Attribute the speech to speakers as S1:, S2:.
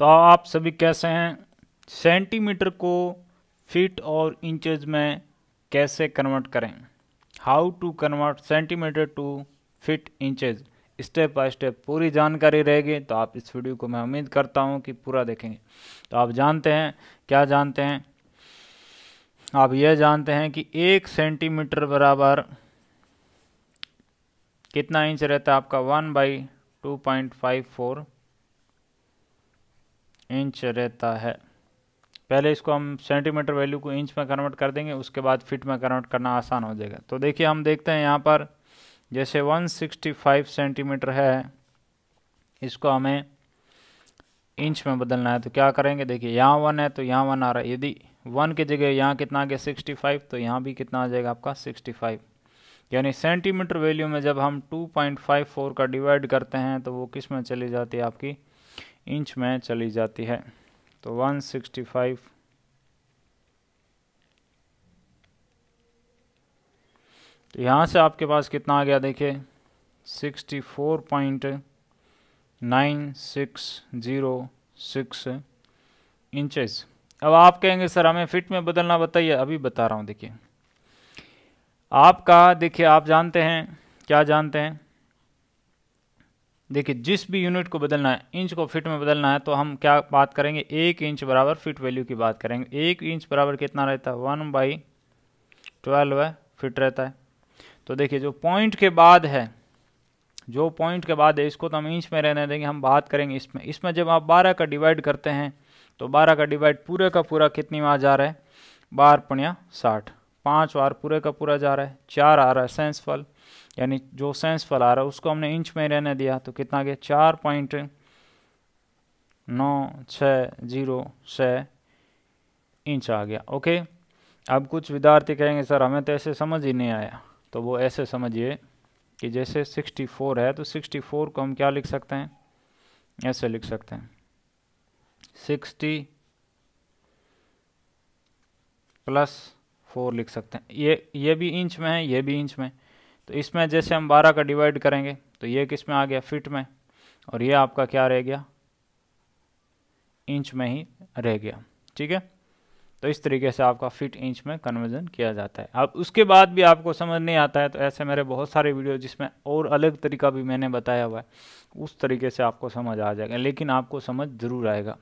S1: तो आप सभी कैसे हैं? सेंटीमीटर को फीट और इंचेस में कैसे कन्वर्ट करें? How to convert centimetre to feet inches step by step पूरी जानकारी रहेगी तो आप इस वीडियो को मैं उम्मीद करता हूँ कि पूरा देखेंगे। तो आप जानते हैं, क्या जानते हैं? आप यह जानते हैं कि एक सेंटीमीटर बराबर कितना इंच रहता है आपका? One by two point five four inch रहता है। पहले इसको हम सेंटीमीटर वैल्यू को इंच में कन्वर्ट कर देंगे, उसके बाद फिट में कन्वर्ट करना आसान हो जाएगा। तो देखिए, हम देखते हैं यहाँ पर, जैसे 165 सेंटीमीटर है, इसको हमें इंच में बदलना है तो क्या करेंगे? देखिए, यहाँ वन है तो यहाँ वन आ रहा है। यदि वन की जगह यहाँ कितना आ गया? सिक्सटी फाइव तो यहाँ भी कितना आ जाएगा आपका? सिक्सटी फाइव यानी सेंटीमीटर वैल्यू में जब हम टू पॉइंट फाइव फोर का डिवाइड करते हैं तो वो किसमें चली जाती है आपकी? इंच में चली जाती है। तो वन सिक्सटी फाइव। तो यहाँ से आपके पास कितना आ गया देखिए, sixty four point nine six zero six inches. अब आप कहेंगे, सर, हमें फिट में बदलना बताइए, अभी बता रहा हूँ, देखिए। आपका, देखिए, आप जानते हैं, क्या जानते हैं? देखिए, जिस भी यूनिट को बदलना है इंच को फिट में बदलना है तो हम क्या बात करेंगे? एक इंच बराबर फिट वैल्यू की बात करेंगे। एक इंच बराबर कितना रहता है? वन बाई ट्वेल्व फिट रहता है। तो देखिए, जो पॉइंट के बाद है, जो पॉइंट के बाद है, इसको तो हम इंच में रहने देंगे, हम बात करेंगे इसमें। इसमें जब आप बारह का डिवाइड करते हैं तो बारह का डिवाइड पूरे का पूरा कितनी बार जा रहा है? बारह पुण्या साठ। पाँच बार पूरे का पूरा जा रहा है, चार आ रहा है सेंस फल। यानी जो सेंस फल आ रहा है, उसको हमने इंच में रहने दिया तो कितना गया? चार पॉइंट नौ छः ज़ीरो छः इंच आ गया। ओके? अब कुछ विद्यार्थी कहेंगे, सर, हमें तो ऐसे समझ ही नहीं आया। तो वो ऐसे समझिए कि जैसे 64 है तो 64 को हम क्या लिख सकते हैं? ऐसे लिख सकते हैं। 60 प्लस फोर लिख सकते हैं। ये ये भी इंच में है, ये भी इंच में। तो इसमें जैसे हम 12 का डिवाइड करेंगे तो ये किसमें आ गया? फिट में। और ये आपका क्या रह गया? इंच में ही रह गया। ठीक है? तो इस तरीके से आपका फिट इंच में कन्वर्जन किया जाता है। अब उसके बाद भी आपको समझ नहीं आता है तो ऐसे मेरे बहुत सारे वीडियो जिसमें और अलग तरीका भी मैंने बताया हुआ है, उस तरीके से आपको समझ आ जाएगा, लेकिन आपको समझ ज़रूर आएगा।